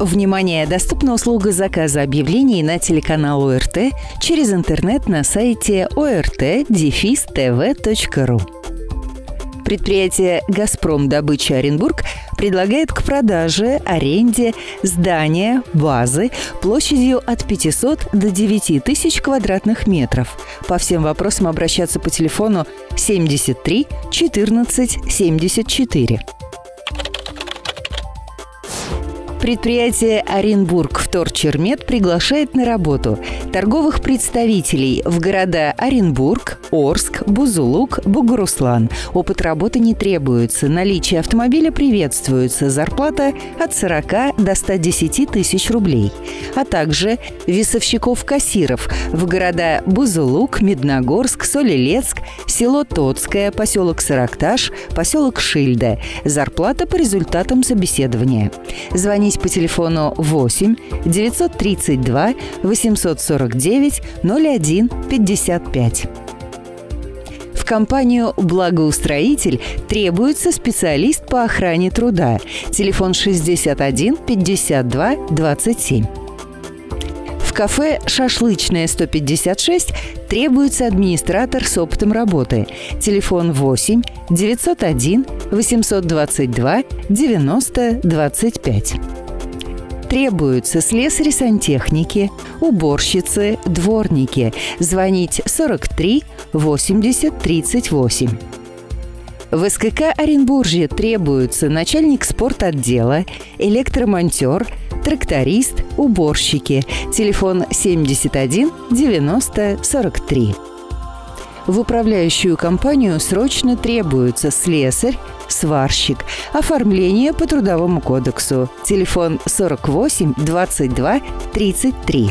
Внимание! Доступна услуга заказа объявлений на телеканал ОРТ через интернет на сайте ort-tv.ru. Предприятие «Газпром. Добыча Оренбург» предлагает к продаже, аренде здания, базы площадью от 500 до 9 тысяч квадратных метров. По всем вопросам обращаться по телефону 73 14 74. Предприятие «Оренбург Вторчермет» приглашает на работу торговых представителей в города Оренбург, Орск, Бузулук, Бугуруслан. Опыт работы не требуется, наличие автомобиля приветствуется, зарплата от 40 до 110 тысяч рублей. А также весовщиков-кассиров в города Бузулук, Медногорск, Солилецк, село Тоцкое, поселок Саракташ, поселок Шильда. Зарплата по результатам собеседования. Звоните позвонить по телефону 8 932 849 01 55. В компанию «Благоустроитель» требуется специалист по охране труда. Телефон 61 52 27. В кафе «Шашлычная 156» требуется администратор с опытом работы. Телефон 8 901 822 90 25 требуются слесари сантехники, уборщицы, дворники. Звонить 43 80 38. В СКК Оренбуржье требуются начальник спортотдела, электромонтер, тракторист, уборщики. Телефон 71 90 43. В управляющую компанию срочно требуется слесарь, сварщик, оформление по Трудовому кодексу. Телефон 48 22 33.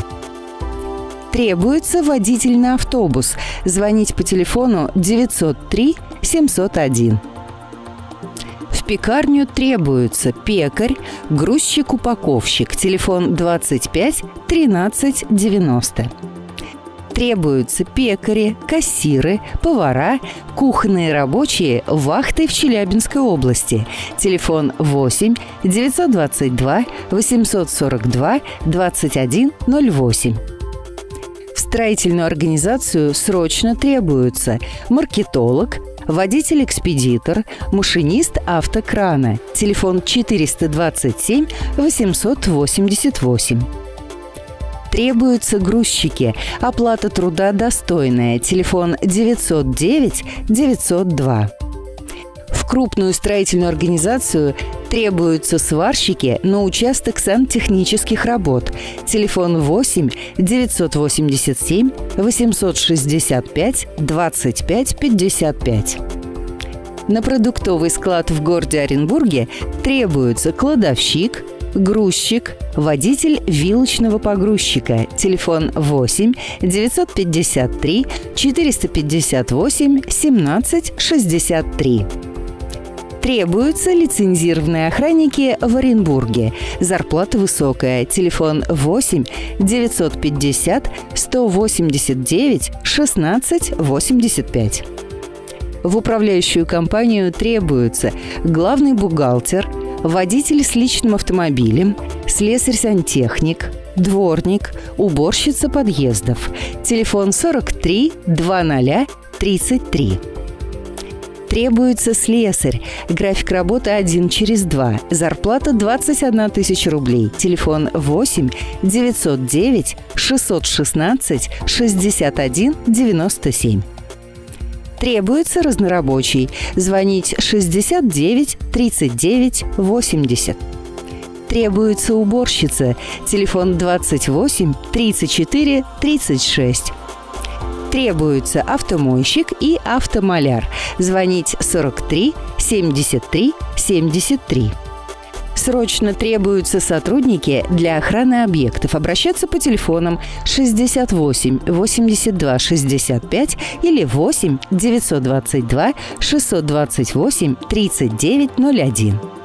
Требуется водитель на автобус. Звонить по телефону 903 701. В пекарню требуется пекарь, грузчик-упаковщик. Телефон 25 13 90 требуются пекари, кассиры, повара, кухонные рабочие, вахты в Челябинской области. Телефон 8 922 842 2108. В строительную организацию срочно требуются маркетолог, водитель-экспедитор, машинист автокрана. Телефон 427 888. Требуются грузчики. Оплата труда достойная. Телефон 909 902. В крупную строительную организацию требуются сварщики на участок сантехнических работ. Телефон 8 987 865 25 55. На продуктовый склад в городе Оренбурге требуется кладовщик, грузчик, водитель вилочного погрузчика. Телефон 8 953 458 17 63. Требуются лицензированные охранники в Оренбурге. Зарплата высокая. Телефон 8 950 189 16 85. В управляющую компанию требуются главный бухгалтер – водитель с личным автомобилем, слесарь-сантехник, дворник, уборщица подъездов. Телефон 43 20 33. Требуется слесарь. График работы один через два. Зарплата 21 тысяча рублей. Телефон 8 909 616 61 97. Требуется разнорабочий. Звонить 69 39 80. Требуется уборщица. Телефон 28 34 36 требуется автомойщик и автомаляр. Звонить 43 73 73. Срочно требуются сотрудники для охраны объектов. Обращаться по телефонам 68 82 65 или 8 922 628 3901.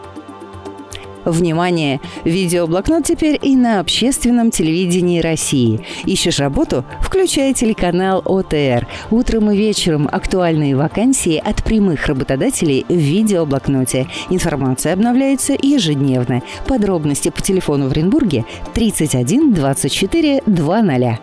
Внимание! Видеоблокнот теперь и на общественном телевидении России. Ищешь работу? Включай телеканал ОТР. Утром и вечером актуальные вакансии от прямых работодателей в видеоблокноте. Информация обновляется ежедневно. Подробности по телефону в Оренбурге 31 24 00.